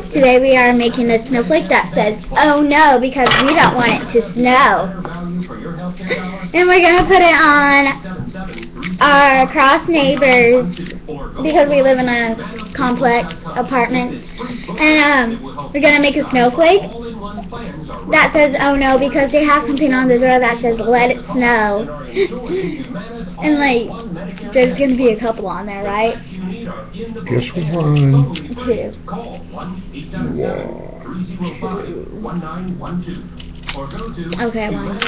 guys, today we are making a snowflake that says, oh no, because we don't want it to snow. and we're going to put it on our cross neighbors, because we live in a complex apartment. And um, we're going to make a snowflake that says, oh no, because they have something on the door that says, let it snow. and like, there's going to be a couple on there, right? Just one. Two. Okay, one.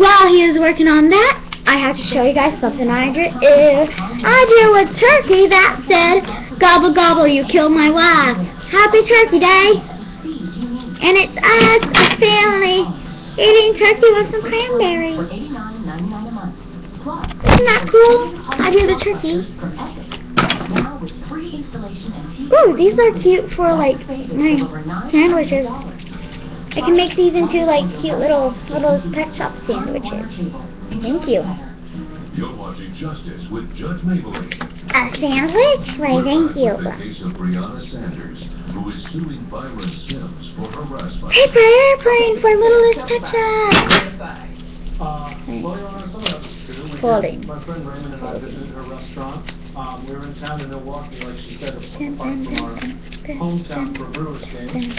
While he is working on that, I have to show you guys something I drew. I drew a turkey that said, gobble gobble, you killed my wife. Happy Turkey Day. And it's us, a family, eating turkey with some cranberries. Isn't that cool? I drew the turkey. Ooh, these are cute for like my sandwiches. I can make these into like cute little little pet shop sandwiches. Thank you. You're watching Justice with Judge Mablean. A sandwich? Why, thank you. The case of Brianna Sanders, who is suing Byron Sims for harassment. Paper airplane for Littlest Pet Shop. Uh, well, Your Honor, some of that was true. We Folding. did, my friend Raymond and I visited her restaurant. Um, we were in town in Milwaukee, like she said, apart from our hometown for a Brewers game.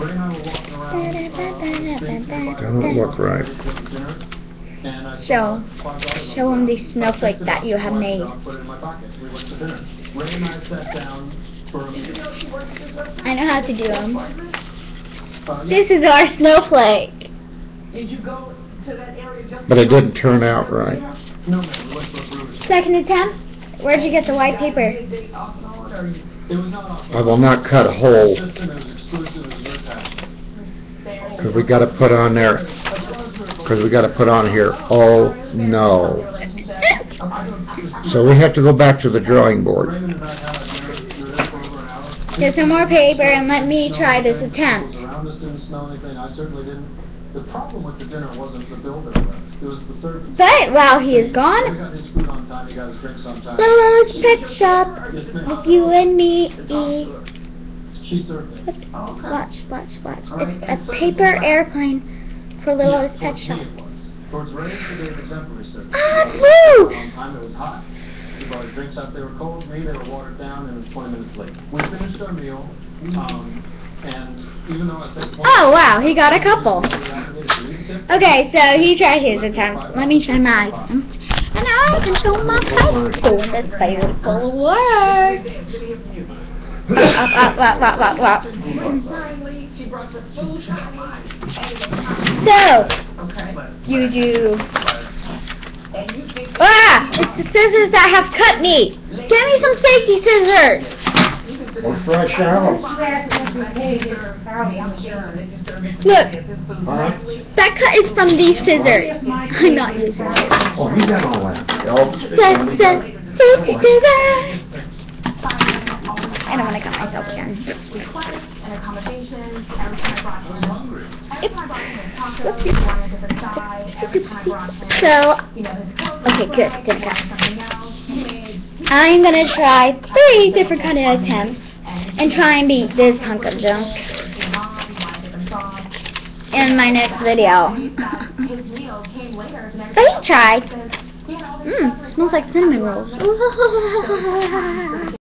Ray and I were walking around, uh, street nearby. Doesn't look right. Dinner, And I Show- saw five dollars show 'em on the snowflake I picked it that you have made. off, Put it in my pocket. We went to dinner. Ray and I sat down for a meeting. I know how to do them. This is our snowflake. Did you go to that area just? But it didn't turn out right. No, ma'am, we went for a Brewers game. Second attempt. Where'd you get the white paper? Did they off note or you- It was not off. I will not cut a hole, System, it was exclusive, it was very passionate. because we gotta put on there, because we gotta put on here, oh no. So we have to go back to the drawing board. Raymond and I had a dinner, we were there for over an hour. Here's some more paper and let me try this attempt. People around us didn't smell anything, I certainly didn't. The problem with the dinner wasn't the bill that left, it was the service. But while he is gone, got his food on time, he got his drinks on time. Littlest Pet Shop Yes, with you and me. She served. Watch, watch, watch. It's a paper airplane for Littlest Pet Shop. me it was. Towards Ray, she gave exemplary service. Ah, woo! time, it was hot. He brought drinks out, they were cold, me, they were watered down, and it was twenty minutes late. We finished our meal, um, and even though at that point. Oh, wow, he got a couple. Okay. Okay, so he tried his attempt. Let me try my attempt. And I can show my face doing this beautiful work. Up, up, up, up, up, up. So, Okay. you do... And you think. Ah! It's the scissors that have cut me! Give me some safety scissors! Or fresh out. Look, Huh? that cut is from these scissors. I'm not using it. Oh, he done all that. Sa- sa- Safety scissors! I don't want to cut myself again. requests and accommodations, every I brought him, every time I brought him his tacos, Whoopsie. he wanted a different side, every time I brought him, So, you know, his clothes. Okay, good, good he wanted something else, he made, I'm gonna try three different kind of attempts and try and beat this hunk of junk his mom, he wanted different songs. in my next video. His meal came later and every But he tried. he had all this Mmm, smells like cinnamon rolls.